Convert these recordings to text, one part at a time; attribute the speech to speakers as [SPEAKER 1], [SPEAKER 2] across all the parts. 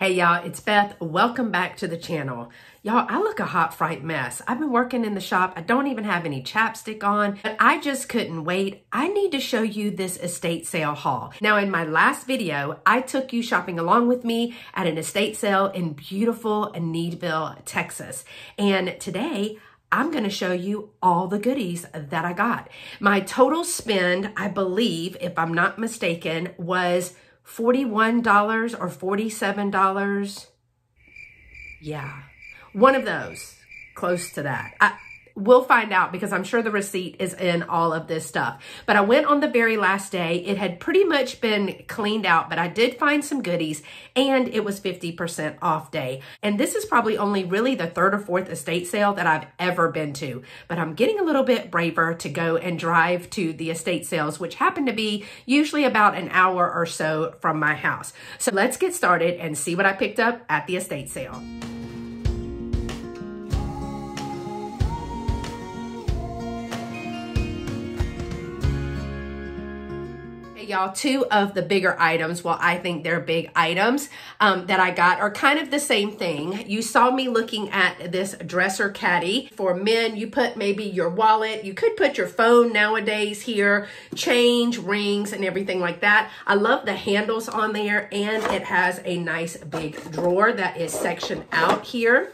[SPEAKER 1] Hey y'all, it's Beth. Welcome back to the channel. Y'all, I look a hot fright mess. I've been working in the shop. I don't even have any chapstick on, but I just couldn't wait. I need to show you this estate sale haul. Now, in my last video, I took you shopping along with me at an estate sale in beautiful Needville, Texas. And today, I'm going to show you all the goodies that I got. My total spend, I believe, if I'm not mistaken, was $41 or $47. Yeah, one of those, close to that. I, We'll find out because I'm sure the receipt is in all of this stuff. But I went on the very last day. It had pretty much been cleaned out, but I did find some goodies and it was 50% off day. And this is probably only really the third or fourth estate sale that I've ever been to. But I'm getting a little bit braver to go and drive to the estate sales, which happen to be usually about an hour or so from my house. So let's get started and see what I picked up at the estate sale. Y'all, two of the bigger items, well, I think they're big items um, that I got are kind of the same thing. You saw me looking at this dresser caddy. For men, you put maybe your wallet, you could put your phone nowadays here, change, rings, and everything like that. I love the handles on there, and it has a nice big drawer that is sectioned out here.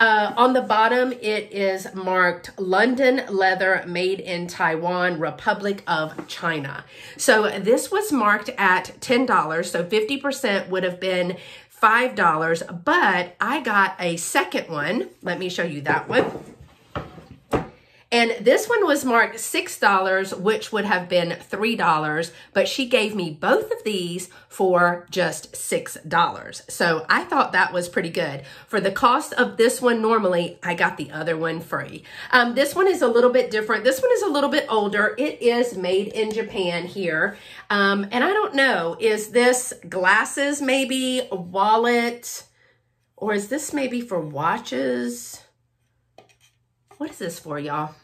[SPEAKER 1] Uh, on the bottom, it is marked London Leather Made in Taiwan, Republic of China. So this was marked at $10, so 50% would have been $5, but I got a second one. Let me show you that one. And this one was marked $6, which would have been $3, but she gave me both of these for just $6. So I thought that was pretty good. For the cost of this one normally, I got the other one free. Um, this one is a little bit different. This one is a little bit older. It is made in Japan here. Um, and I don't know, is this glasses maybe, a wallet, or is this maybe for watches? What is this for, y'all?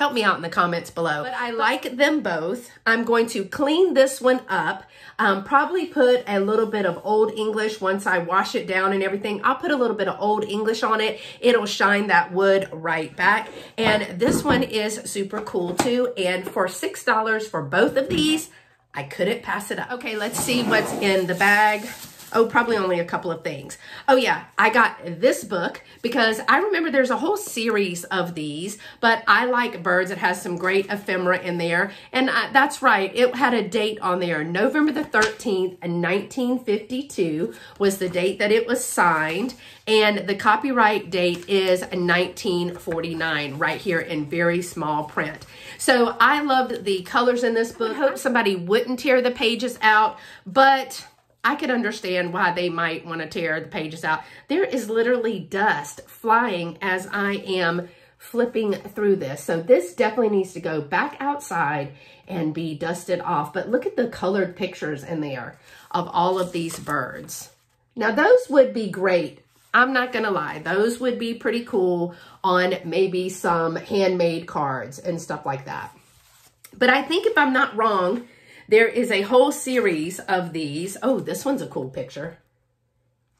[SPEAKER 1] Help me out in the comments below. But I like them both. I'm going to clean this one up. Um, probably put a little bit of Old English once I wash it down and everything. I'll put a little bit of Old English on it. It'll shine that wood right back. And this one is super cool too. And for $6 for both of these, I couldn't pass it up. Okay, let's see what's in the bag. Oh, probably only a couple of things. Oh yeah, I got this book because I remember there's a whole series of these, but I like birds. It has some great ephemera in there. And I, that's right, it had a date on there. November the 13th, 1952 was the date that it was signed. And the copyright date is 1949 right here in very small print. So I loved the colors in this book. I hope somebody wouldn't tear the pages out, but I could understand why they might want to tear the pages out. There is literally dust flying as I am flipping through this. So this definitely needs to go back outside and be dusted off. But look at the colored pictures in there of all of these birds. Now those would be great. I'm not going to lie. Those would be pretty cool on maybe some handmade cards and stuff like that. But I think if I'm not wrong, there is a whole series of these. Oh, this one's a cool picture.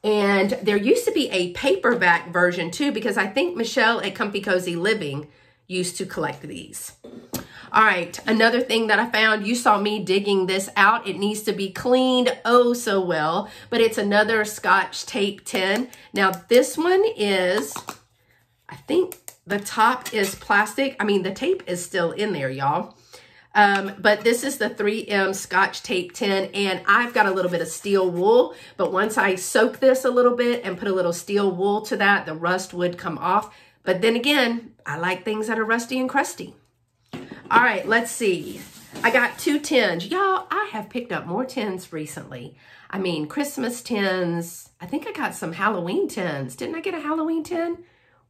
[SPEAKER 1] And there used to be a paperback version too, because I think Michelle at Comfy Cozy Living used to collect these. All right, another thing that I found, you saw me digging this out. It needs to be cleaned oh so well, but it's another Scotch tape tin. Now this one is, I think the top is plastic. I mean, the tape is still in there, y'all. Um, but this is the 3M Scotch Tape Tin, and I've got a little bit of steel wool, but once I soak this a little bit and put a little steel wool to that, the rust would come off. But then again, I like things that are rusty and crusty. All right, let's see. I got two tins. Y'all, I have picked up more tins recently. I mean, Christmas tins. I think I got some Halloween tins. Didn't I get a Halloween tin?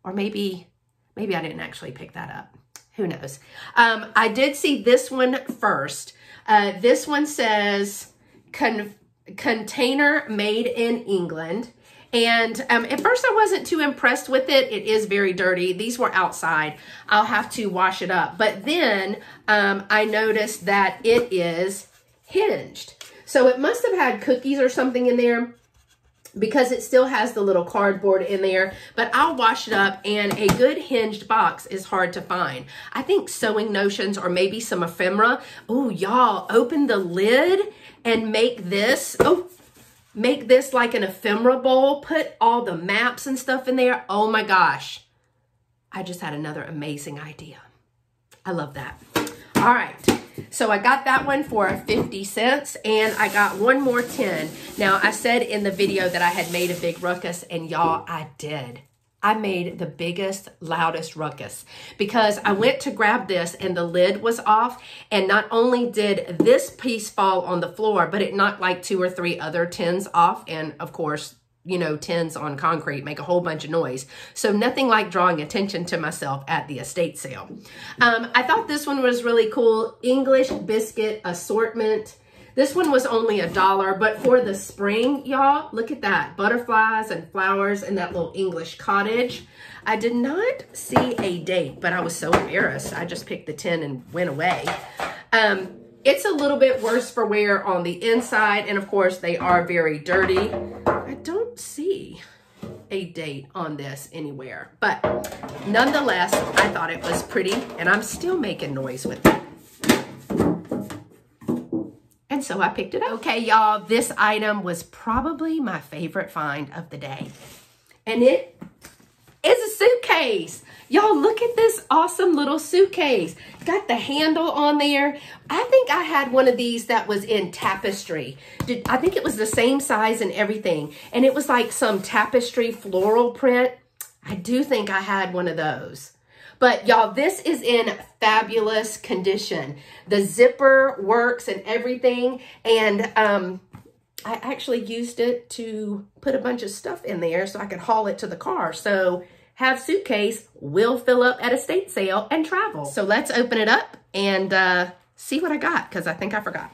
[SPEAKER 1] Or maybe, maybe I didn't actually pick that up who knows? Um, I did see this one first. Uh, this one says con container made in England. And um, at first I wasn't too impressed with it. It is very dirty. These were outside. I'll have to wash it up. But then um, I noticed that it is hinged. So it must have had cookies or something in there. Because it still has the little cardboard in there, but I'll wash it up and a good hinged box is hard to find. I think sewing notions or maybe some ephemera. Oh, y'all open the lid and make this, oh, make this like an ephemera bowl, put all the maps and stuff in there. Oh my gosh. I just had another amazing idea. I love that. All right. So I got that one for 50 cents and I got one more tin. Now I said in the video that I had made a big ruckus and y'all, I did. I made the biggest, loudest ruckus because I went to grab this and the lid was off. And not only did this piece fall on the floor, but it knocked like two or three other tins off. And of course, you know, tins on concrete make a whole bunch of noise. So nothing like drawing attention to myself at the estate sale. Um, I thought this one was really cool. English biscuit assortment. This one was only a dollar, but for the spring, y'all, look at that. Butterflies and flowers and that little English cottage. I did not see a date, but I was so embarrassed. I just picked the tin and went away. Um, it's a little bit worse for wear on the inside, and of course, they are very dirty. I don't see a date on this anywhere, but nonetheless, I thought it was pretty, and I'm still making noise with it. And so I picked it up. Okay, y'all, this item was probably my favorite find of the day. And it is a suitcase. Y'all, look at this awesome little suitcase. Got the handle on there. I think I had one of these that was in tapestry. Did, I think it was the same size and everything. And it was like some tapestry floral print. I do think I had one of those. But y'all, this is in fabulous condition. The zipper works and everything. And um, I actually used it to put a bunch of stuff in there so I could haul it to the car. So have suitcase will fill up at estate sale and travel. So let's open it up and uh, see what I got because I think I forgot.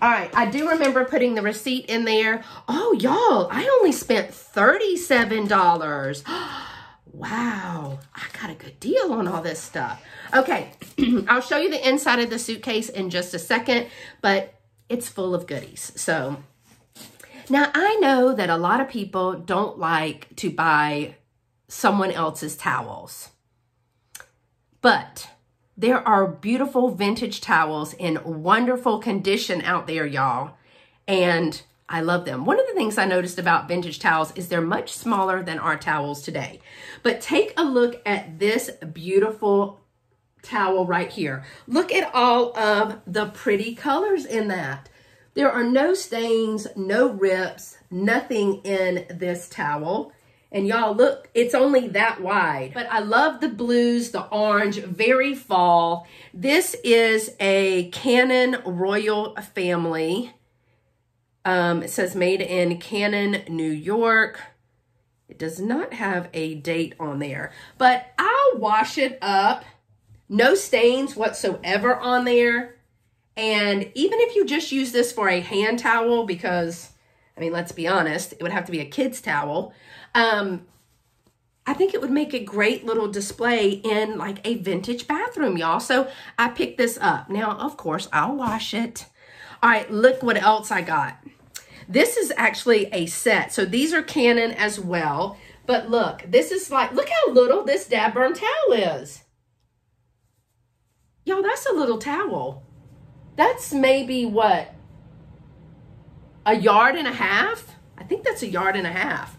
[SPEAKER 1] All right, I do remember putting the receipt in there. Oh, y'all, I only spent $37. Wow, I got a good deal on all this stuff. Okay, I'll show you the inside of the suitcase in just a second, but it's full of goodies. So now I know that a lot of people don't like to buy someone else's towels, but there are beautiful vintage towels in wonderful condition out there, y'all. And I love them. One of the things I noticed about vintage towels is they're much smaller than our towels today. But take a look at this beautiful towel right here. Look at all of the pretty colors in that. There are no stains, no rips, nothing in this towel. And y'all look, it's only that wide. But I love the blues, the orange, very fall. This is a Cannon Royal Family um, it says made in Cannon, New York. It does not have a date on there, but I'll wash it up. No stains whatsoever on there. And even if you just use this for a hand towel, because, I mean, let's be honest, it would have to be a kid's towel. Um, I think it would make a great little display in like a vintage bathroom, y'all. So I picked this up. Now, of course, I'll wash it. All right, look what else I got. This is actually a set. So these are Cannon as well. But look, this is like, look how little this dab burn towel is. Y'all, that's a little towel. That's maybe what? A yard and a half? I think that's a yard and a half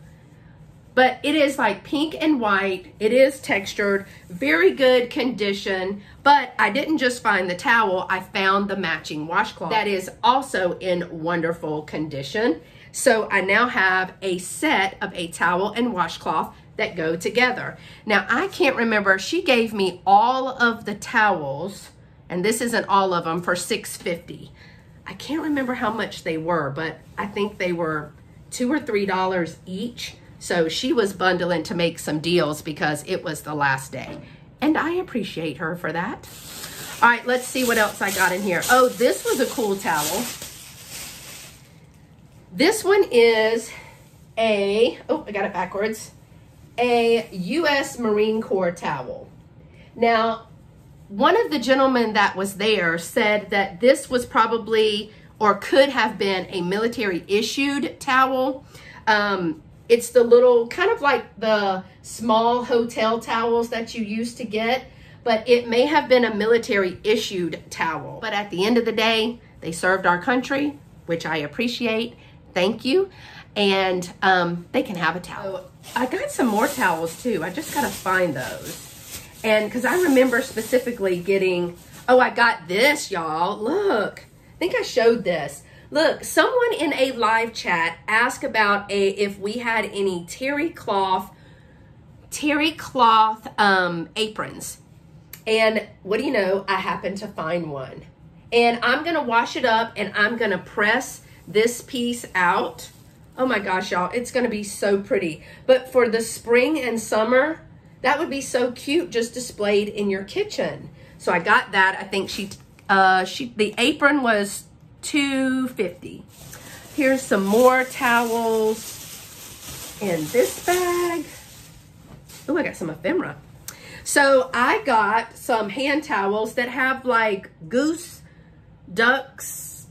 [SPEAKER 1] but it is like pink and white. It is textured, very good condition, but I didn't just find the towel, I found the matching washcloth that is also in wonderful condition. So I now have a set of a towel and washcloth that go together. Now I can't remember, she gave me all of the towels, and this isn't all of them, for 650 I can't remember how much they were, but I think they were two or three dollars each. So she was bundling to make some deals because it was the last day. And I appreciate her for that. All right, let's see what else I got in here. Oh, this was a cool towel. This one is a, oh, I got it backwards, a U.S. Marine Corps towel. Now, one of the gentlemen that was there said that this was probably or could have been a military issued towel Um, it's the little, kind of like the small hotel towels that you used to get, but it may have been a military issued towel. But at the end of the day, they served our country, which I appreciate. Thank you. And um, they can have a towel. I got some more towels too. I just got to find those. And because I remember specifically getting, oh, I got this, y'all. Look, I think I showed this. Look, someone in a live chat asked about a if we had any terry cloth, terry cloth um, aprons. And what do you know? I happened to find one. And I'm going to wash it up and I'm going to press this piece out. Oh my gosh, y'all, it's going to be so pretty. But for the spring and summer, that would be so cute just displayed in your kitchen. So I got that. I think she, uh, she, the apron was 250. Here's some more towels in this bag. Oh, I got some ephemera. So I got some hand towels that have like goose, ducks,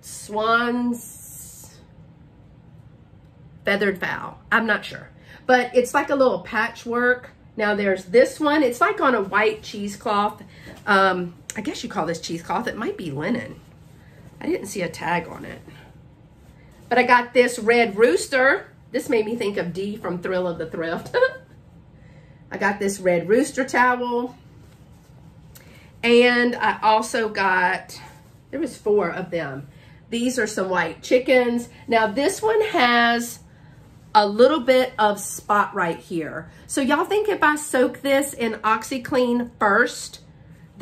[SPEAKER 1] swans, feathered fowl. I'm not sure. But it's like a little patchwork. Now there's this one. It's like on a white cheesecloth. Um, I guess you call this cheesecloth. It might be linen. I didn't see a tag on it. But I got this red rooster. This made me think of Dee from Thrill of the Thrift. I got this red rooster towel. And I also got, there was four of them. These are some white chickens. Now this one has a little bit of spot right here. So y'all think if I soak this in OxiClean first,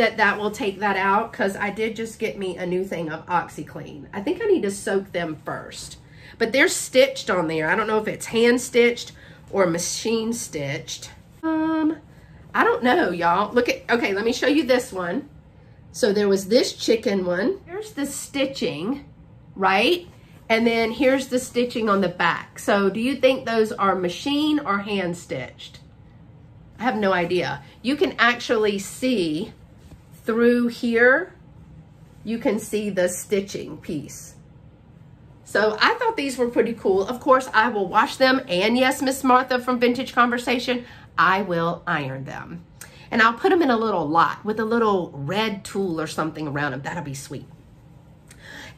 [SPEAKER 1] that that will take that out? Because I did just get me a new thing of OxiClean. I think I need to soak them first. But they're stitched on there. I don't know if it's hand stitched or machine stitched. Um, I don't know, y'all. Look at, okay, let me show you this one. So there was this chicken one. Here's the stitching, right? And then here's the stitching on the back. So do you think those are machine or hand stitched? I have no idea. You can actually see through here, you can see the stitching piece. So I thought these were pretty cool. Of course, I will wash them. And yes, Miss Martha from Vintage Conversation, I will iron them. And I'll put them in a little lot with a little red tulle or something around them. That'll be sweet.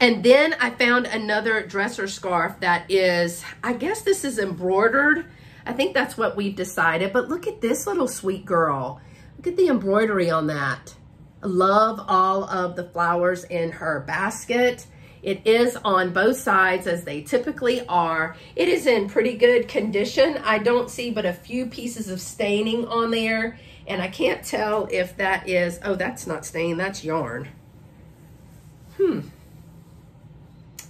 [SPEAKER 1] And then I found another dresser scarf that is, I guess this is embroidered. I think that's what we've decided. But look at this little sweet girl. Look at the embroidery on that. Love all of the flowers in her basket. It is on both sides as they typically are. It is in pretty good condition. I don't see but a few pieces of staining on there. And I can't tell if that is, oh, that's not stain, that's yarn. Hmm.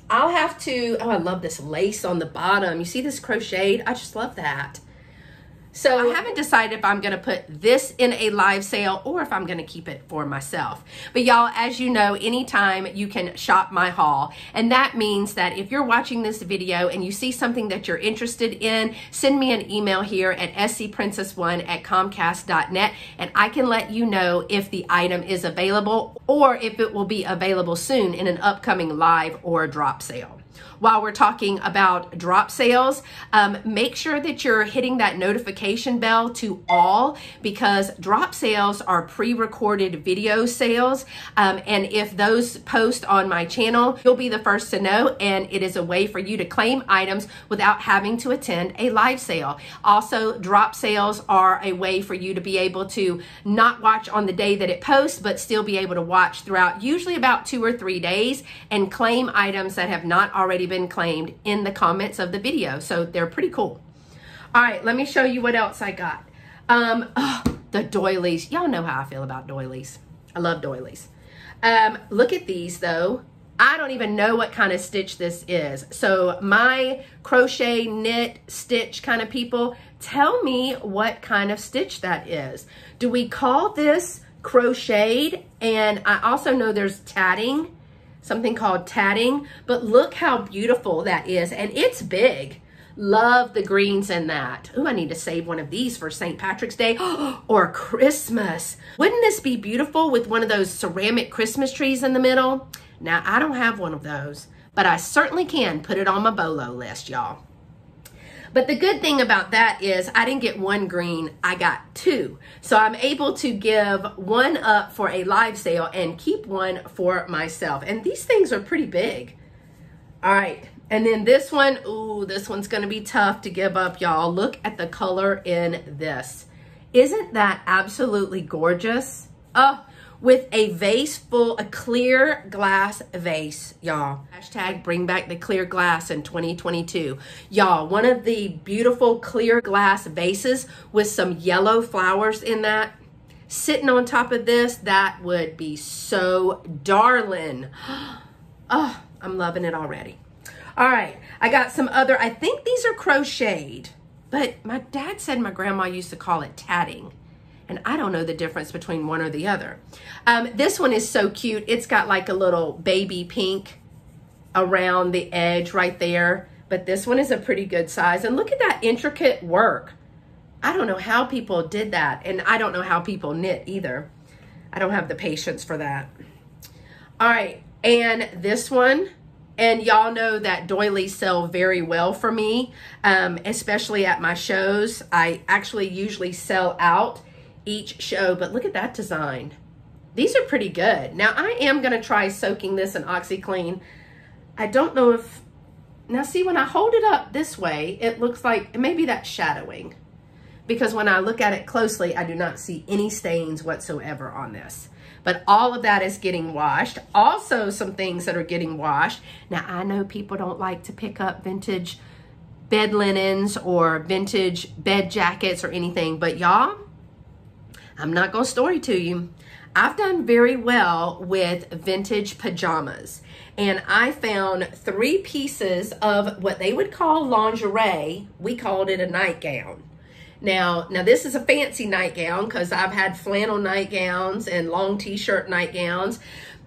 [SPEAKER 1] I'll have to, oh, I love this lace on the bottom. You see this crocheted? I just love that. So I haven't decided if I'm going to put this in a live sale or if I'm going to keep it for myself. But y'all, as you know, anytime you can shop my haul. And that means that if you're watching this video and you see something that you're interested in, send me an email here at scprincess1 at comcast.net and I can let you know if the item is available or if it will be available soon in an upcoming live or drop sale while we're talking about drop sales, um, make sure that you're hitting that notification bell to all because drop sales are pre-recorded video sales. Um, and if those post on my channel, you'll be the first to know. And it is a way for you to claim items without having to attend a live sale. Also, drop sales are a way for you to be able to not watch on the day that it posts, but still be able to watch throughout usually about two or three days and claim items that have not already been claimed in the comments of the video. So they're pretty cool. All right, let me show you what else I got. Um, oh, the doilies. Y'all know how I feel about doilies. I love doilies. Um, look at these though. I don't even know what kind of stitch this is. So my crochet, knit, stitch kind of people, tell me what kind of stitch that is. Do we call this crocheted? And I also know there's tatting something called tatting, but look how beautiful that is. And it's big. Love the greens in that. Oh, I need to save one of these for St. Patrick's Day or Christmas. Wouldn't this be beautiful with one of those ceramic Christmas trees in the middle? Now, I don't have one of those, but I certainly can put it on my bolo list, y'all. But the good thing about that is I didn't get one green, I got two. So I'm able to give one up for a live sale and keep one for myself. And these things are pretty big. All right, and then this one, ooh, this one's gonna be tough to give up, y'all. Look at the color in this. Isn't that absolutely gorgeous? Oh, with a vase full, a clear glass vase, y'all. Hashtag bring back the clear glass in 2022. Y'all, one of the beautiful clear glass vases with some yellow flowers in that, sitting on top of this, that would be so darling. Oh, I'm loving it already. All right, I got some other, I think these are crocheted, but my dad said my grandma used to call it tatting and I don't know the difference between one or the other. Um, this one is so cute. It's got like a little baby pink around the edge right there, but this one is a pretty good size. And look at that intricate work. I don't know how people did that, and I don't know how people knit either. I don't have the patience for that. All right, and this one, and y'all know that doilies sell very well for me, um, especially at my shows. I actually usually sell out each show, but look at that design. These are pretty good. Now I am gonna try soaking this in OxiClean. I don't know if, now see when I hold it up this way, it looks like, maybe that's shadowing. Because when I look at it closely, I do not see any stains whatsoever on this. But all of that is getting washed. Also some things that are getting washed. Now I know people don't like to pick up vintage bed linens or vintage bed jackets or anything, but y'all, I'm not going to story to you. I've done very well with vintage pajamas. And I found three pieces of what they would call lingerie. We called it a nightgown. Now, now this is a fancy nightgown because I've had flannel nightgowns and long t-shirt nightgowns.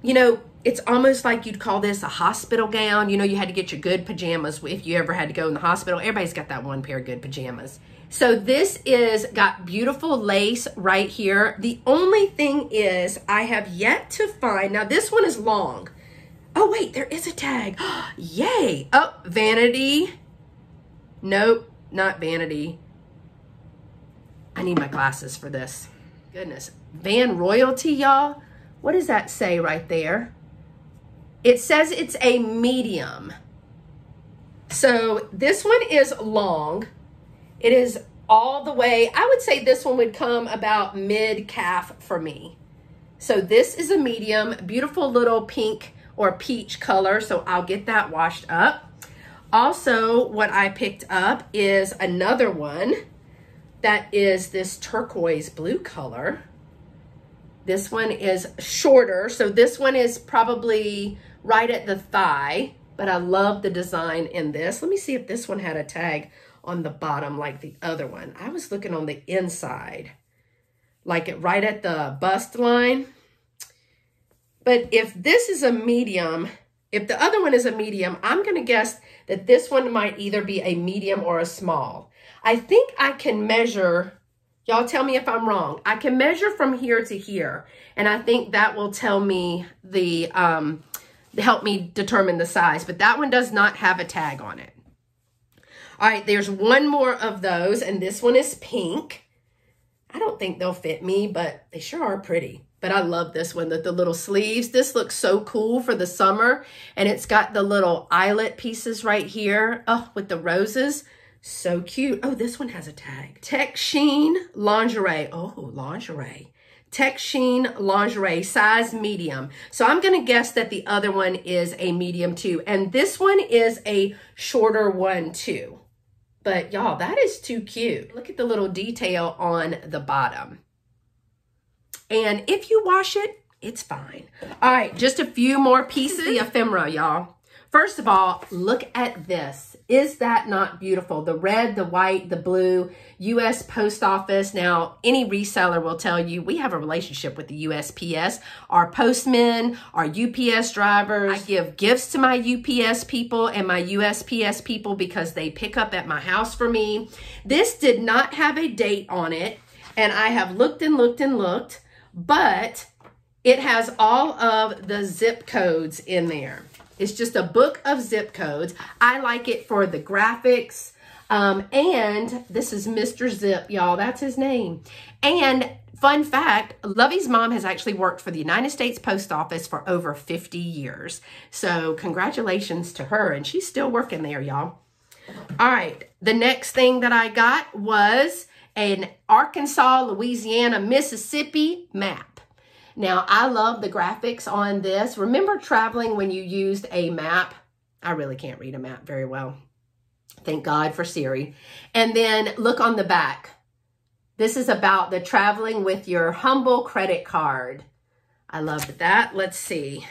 [SPEAKER 1] You know, it's almost like you'd call this a hospital gown. You know, you had to get your good pajamas if you ever had to go in the hospital. Everybody's got that one pair of good pajamas. So this is got beautiful lace right here. The only thing is I have yet to find, now this one is long. Oh wait, there is a tag. Yay. Oh, vanity. Nope, not vanity. I need my glasses for this. Goodness. Van Raalte, y'all. What does that say right there? It says it's a medium. So this one is long. It is all the way, I would say this one would come about mid calf for me. So this is a medium, beautiful little pink or peach color. So I'll get that washed up. Also, what I picked up is another one that is this turquoise blue color. This one is shorter. So this one is probably right at the thigh, but I love the design in this. Let me see if this one had a tag on the bottom like the other one. I was looking on the inside, like it right at the bust line. But if this is a medium, if the other one is a medium, I'm going to guess that this one might either be a medium or a small. I think I can measure, y'all tell me if I'm wrong. I can measure from here to here, and I think that will tell me the, um, help me determine the size. But that one does not have a tag on it. All right, there's one more of those, and this one is pink. I don't think they'll fit me, but they sure are pretty. But I love this one, the, the little sleeves. This looks so cool for the summer, and it's got the little eyelet pieces right here. Oh, with the roses. So cute. Oh, this one has a tag. Texsheen lingerie. Oh, lingerie. Texsheen lingerie, size medium. So I'm going to guess that the other one is a medium too. And this one is a shorter one too. But y'all, that is too cute. Look at the little detail on the bottom. And if you wash it, it's fine. All right, just a few more pieces. The ephemera, y'all. First of all, look at this. Is that not beautiful? The red, the white, the blue, U.S. Post Office. Now, any reseller will tell you we have a relationship with the USPS. Our postmen, our UPS drivers. I give gifts to my UPS people and my USPS people because they pick up at my house for me. This did not have a date on it, and I have looked and looked and looked, but it has all of the zip codes in there. It's just a book of zip codes. I like it for the graphics. Um, and this is Mr. Zip, y'all. That's his name. And fun fact, Lovey's mom has actually worked for the United States Post Office for over 50 years. So congratulations to her. And she's still working there, y'all. All right. The next thing that I got was an Arkansas, Louisiana, Mississippi map. Now, I love the graphics on this. Remember traveling when you used a map? I really can't read a map very well. Thank God for Siri. And then look on the back. This is about the traveling with your humble credit card. I love that. Let's see.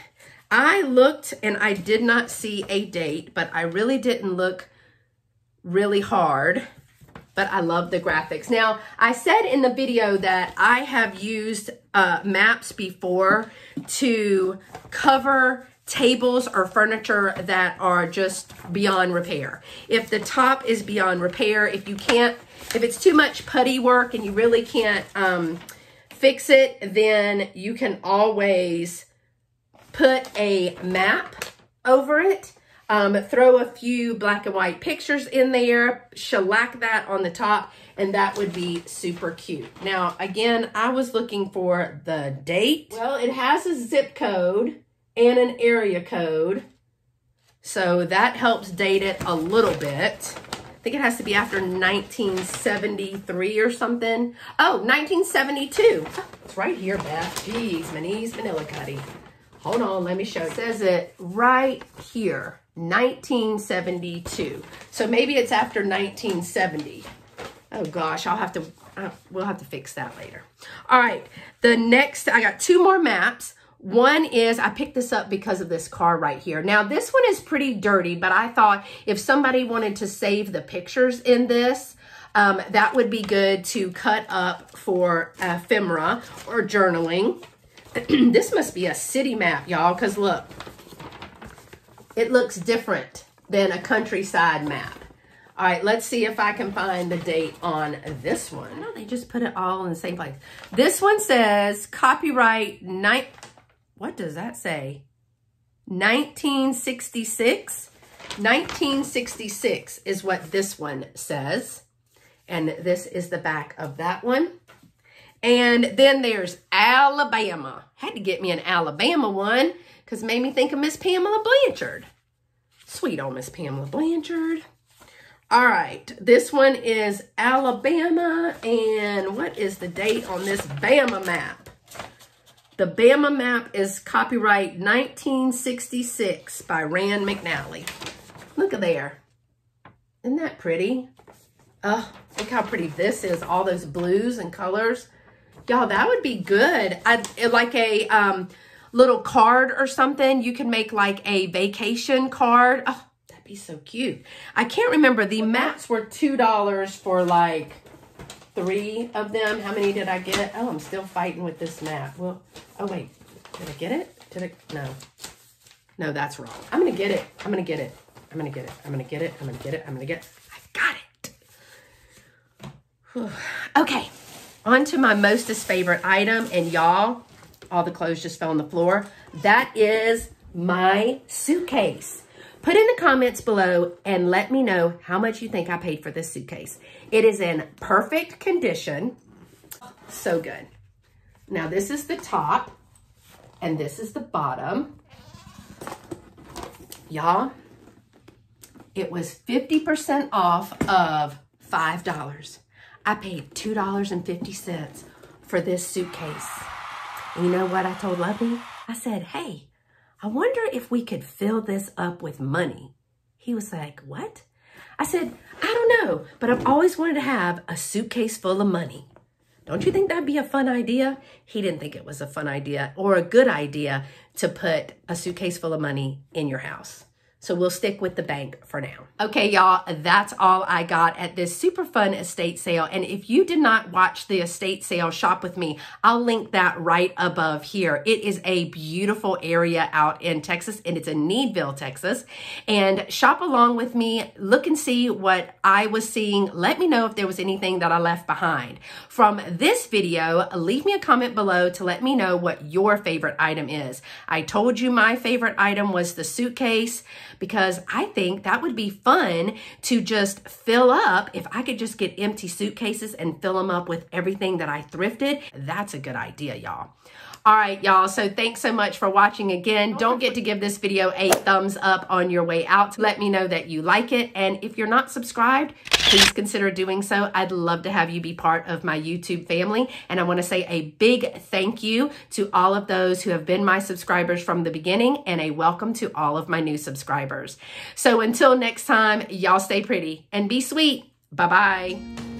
[SPEAKER 1] I looked and I did not see a date, but I really didn't look really hard but I love the graphics. Now, I said in the video that I have used uh, maps before to cover tables or furniture that are just beyond repair. If the top is beyond repair, if you can't, if it's too much putty work and you really can't um, fix it, then you can always put a map over it um, throw a few black and white pictures in there, shellac that on the top, and that would be super cute. Now, again, I was looking for the date. Well, it has a zip code and an area code. So that helps date it a little bit. I think it has to be after 1973 or something. Oh, 1972. it's right here, Beth. Jeez, vanilla Cuddy. Hold on, let me show you. It says it right here. 1972. So maybe it's after 1970. Oh gosh, I'll have to, uh, we'll have to fix that later. All right, the next, I got two more maps. One is, I picked this up because of this car right here. Now, this one is pretty dirty, but I thought if somebody wanted to save the pictures in this, um, that would be good to cut up for ephemera or journaling. this must be a city map, y'all, because look, it looks different than a countryside map. All right, let's see if I can find the date on this one. No, they just put it all in the same place. This one says copyright night. What does that say? 1966. 1966 is what this one says. And this is the back of that one. And then there's Alabama. Had to get me an Alabama one because made me think of Miss Pamela Blanchard. Sweet old Miss Pamela Blanchard. All right, this one is Alabama, and what is the date on this Bama map? The Bama map is copyright 1966 by Rand McNally. Look at there. Isn't that pretty? Oh, look how pretty this is. All those blues and colors. Y'all, that would be good. I like a um, little card or something. You can make like a vacation card. Oh, that'd be so cute. I can't remember. The mats were $2 for like three of them. How many did I get? Oh, I'm still fighting with this map. Well, oh wait, did I get it? Did I? No. No, that's wrong. I'm going to get it. I'm going to get it. I'm going to get it. I'm going to get it. I'm going to get it. I'm going to get it. I got it. okay. On to my mostest favorite item. And y'all, all the clothes just fell on the floor. That is my suitcase. Put in the comments below and let me know how much you think I paid for this suitcase. It is in perfect condition. So good. Now this is the top and this is the bottom. Y'all, it was 50% off of $5. I paid $2.50 for this suitcase. And you know what I told Lovey? I said, hey, I wonder if we could fill this up with money. He was like, what? I said, I don't know, but I've always wanted to have a suitcase full of money. Don't you think that'd be a fun idea? He didn't think it was a fun idea or a good idea to put a suitcase full of money in your house. So we'll stick with the bank for now. Okay, y'all, that's all I got at this super fun estate sale. And if you did not watch the estate sale shop with me, I'll link that right above here. It is a beautiful area out in Texas and it's in Needville, Texas. And shop along with me, look and see what I was seeing. Let me know if there was anything that I left behind. From this video, leave me a comment below to let me know what your favorite item is. I told you my favorite item was the suitcase because I think that would be fun to just fill up. If I could just get empty suitcases and fill them up with everything that I thrifted, that's a good idea, y'all. All right, y'all. So thanks so much for watching again. Don't get to give this video a thumbs up on your way out. Let me know that you like it. And if you're not subscribed, please consider doing so. I'd love to have you be part of my YouTube family. And I want to say a big thank you to all of those who have been my subscribers from the beginning and a welcome to all of my new subscribers. So until next time, y'all stay pretty and be sweet. Bye-bye.